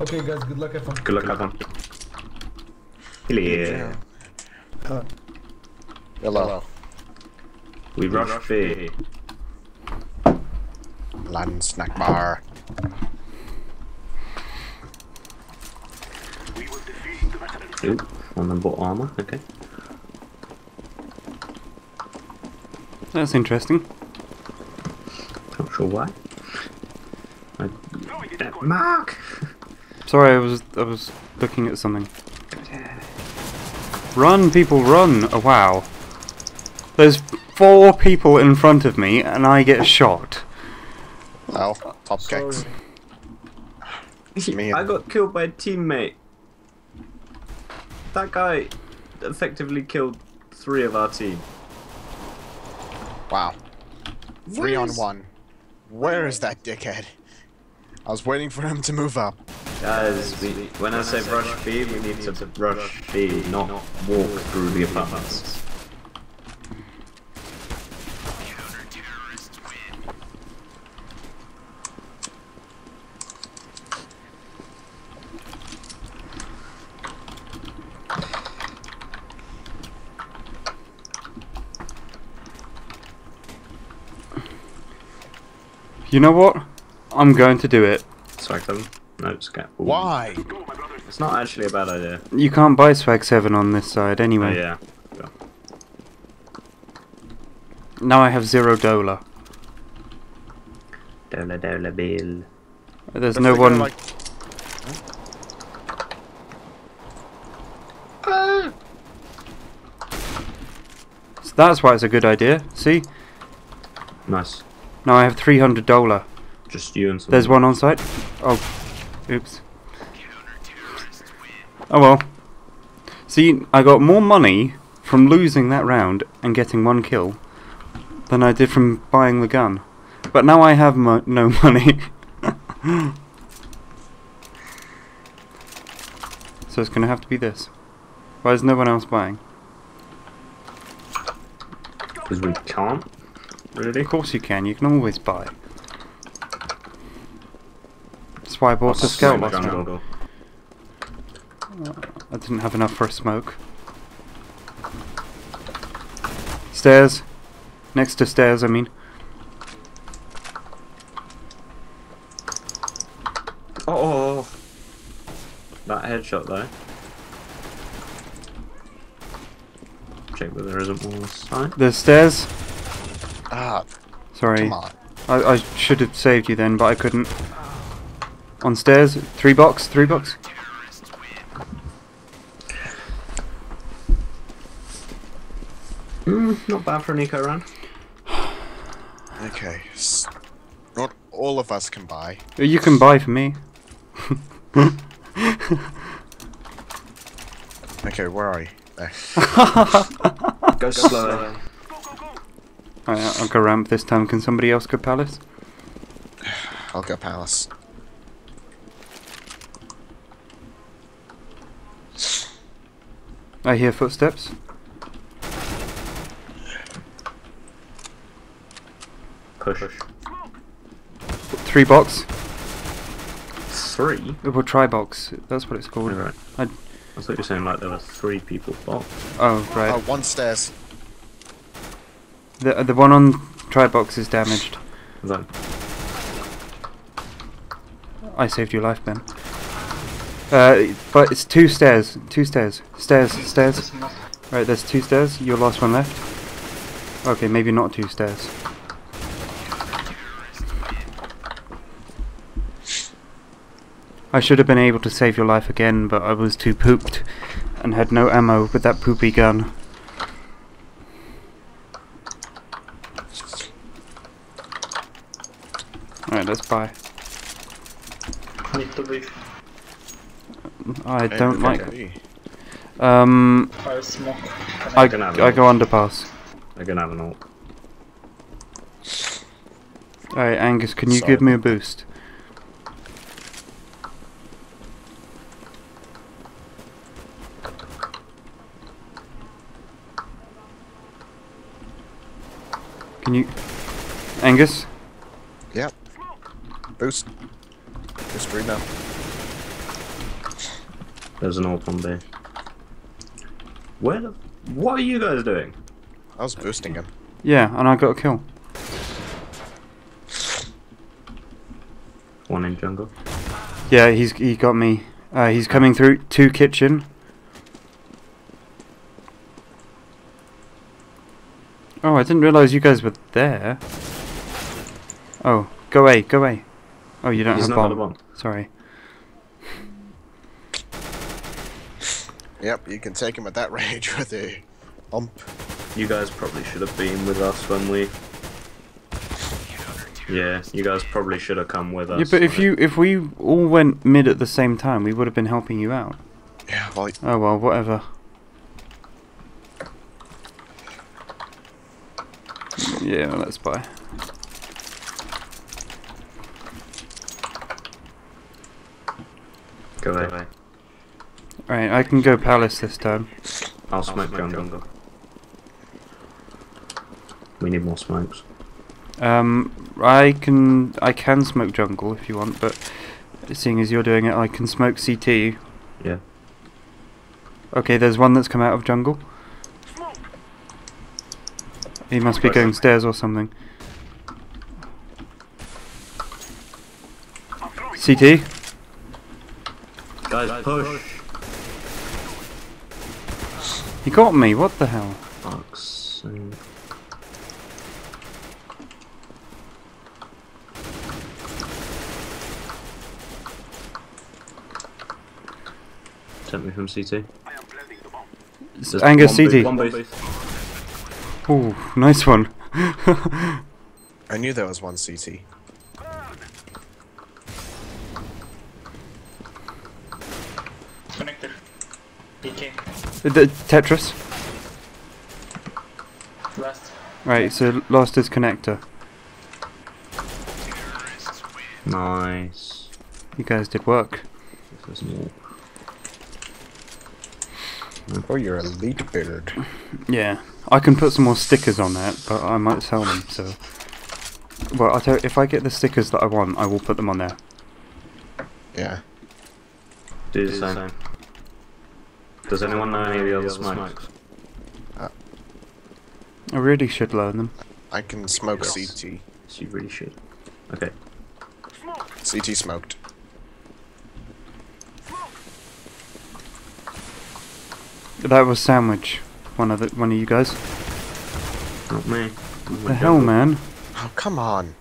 Okay, guys, good luck, have fun. Good luck, have fun. Yeah. Hello. We rush B. Land snack bar. Ooh, on the bot armor, okay. That's interesting. Not sure why. I... Uh, Mark! Sorry, I was I was looking at something. Run, people, run! Oh wow. There's four people in front of me, and I get shot. Oh, top kicks. I got killed by a teammate. That guy effectively killed three of our team. Wow. Three on one. Where is that dickhead? I was waiting for him to move up. Guys, we, when I say rush B, we need to rush B, not walk through the apartments. You know what? I'm going to do it. Sorry, Kevin. No. Ooh. Why? It's not actually a bad idea. You can't buy Swag 7 on this side Oh, anyway. yeah. yeah. Now I have zero dollar. Dollar, dollar bill. There's If no they one. Like, So that's why it's a good idea. See? Nice. Now I have 300 dollar. Just you and some. There's one on site. Oh, oops. Oh well. See, I got more money from losing that round and getting one kill than I did from buying the gun. But now I have mo- no money. so it's gonna have to be this. Why is no one else buying? Because we can't. Really? Of course you can. You can always buy. That's why I bought the scout last round. I didn't have enough for a smoke. Stairs. Next to stairs, I mean. Oh, that headshot though. Check that there isn't one on the. There's stairs. ah, Sorry. come on. I, I should have saved you then, but I couldn't. On stairs. Three box. Three box. Mm, not bad for an eco run. Okay. Not all of us can buy. You can buy for me. Okay, where are you? There. Go slower. Alright, I'll go ramp this time. Can somebody else go palace? I'll go palace. I hear footsteps. Push. Three box. Three? Well, tri box. That's what it's called. Right. I, I thought you were saying like there were three people. Oh, oh, right. Oh, one stairs. The the one on try box is damaged. then. I saved your life, Ben. Uh, but it's two stairs. Two stairs. Stairs. Stairs. Right, there's two stairs. Your last one left. Okay, maybe not two stairs. I should have been able to save your life again, but I was too pooped and had no ammo with that poopy gun. Alright, let's buy. Need to leave. I don't like. okay. Um, Fire I, can have I it. go underpass. They're gonna have an ult. Alright, Angus, can you Sorry. give me a boost? Can you... Angus? Yep. Boost. Boost right now. There's an orb on B. Where the... What are you guys doing? I was boosting him. Yeah, and I got a kill. One in jungle. Yeah, he's he got me. Uh, he's coming through to kitchen. Oh, I didn't realize you guys were there. Oh, go away, go away. Oh, you don't He's have not bomb. a bomb. Sorry. Yep, you can take him at that range with a ump. You guys probably should have been with us when we... Yeah, you guys probably should have come with us. Yeah, but if you if we all went mid at the same time, we would have been helping you out. Yeah, well, Oh well, whatever. Yeah, well, let's buy. Go away. Right, I can go palace this time. I'll smoke jungle. We need more smokes. Um, I can I can smoke jungle if you want, but seeing as you're doing it, I can smoke CT. Yeah. Okay, there's one that's come out of jungle. He must be going stairs or something. CT. Guys, push! He got me. What the hell? Fuck's sake. Sent me from CT. There's Angus one booth- CT. One booth. Ooh, nice one. I knew there was one CT. Connector. PK. The Tetris. Last. Right, so lost his connector. Nice. You guys did work. This is more. Oh, you're a elite build. Yeah, I can put some more stickers on that, but I might sell them. So, well, I tell you, if I get the stickers that I want, I will put them on there. Yeah. Do the same. Does anyone know any of the other smokes? I really should learn them. I can smoke Yes. CT. So you really should. Okay. CT smoked. That was sandwich. One of the one of you guys. Not me. What the hell, man? Oh, come on.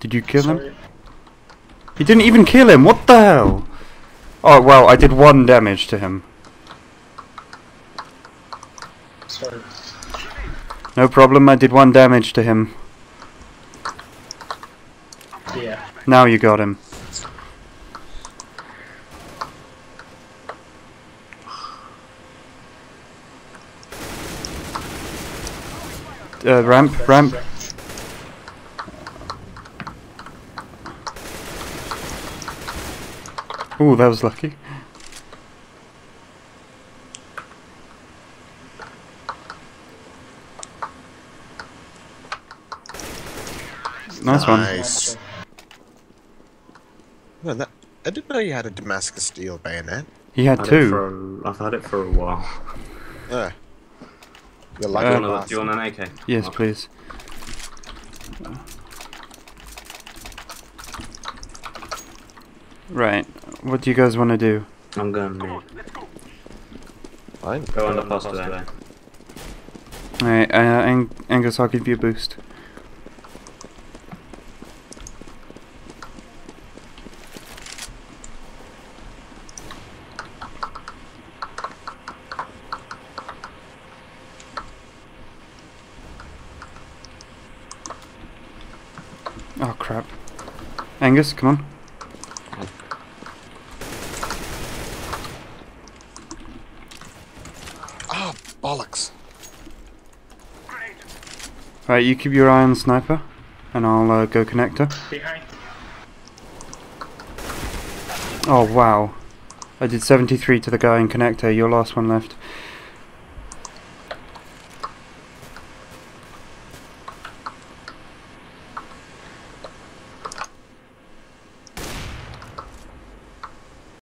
Did you kill him? Sorry. You didn't even kill him. What the hell? Oh well, I did one damage to him. No problem. I did one damage to him. Yeah. Now you got him. Uh, ramp, ramp. Ooh, that was lucky. Nice one. Nice. Well, that, I didn't know you had a Damascus steel bayonet. He had I've had two. for a- I've had it for a while. Yeah. You're Uh, like Do you, a want do you want an AK? Yes, Oh. please. Right. What do you guys want to do? I'm going mid. Fine. Go under pass today. Alright, uh, Ang- Angus, I'll give you a boost. Oh crap. Angus, come on. Oh, bollocks. Right, you keep your eye on sniper, and I'll uh, go connector. Behind. Oh wow. I did 73 to the guy in connector, your last one left.